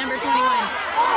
number 21.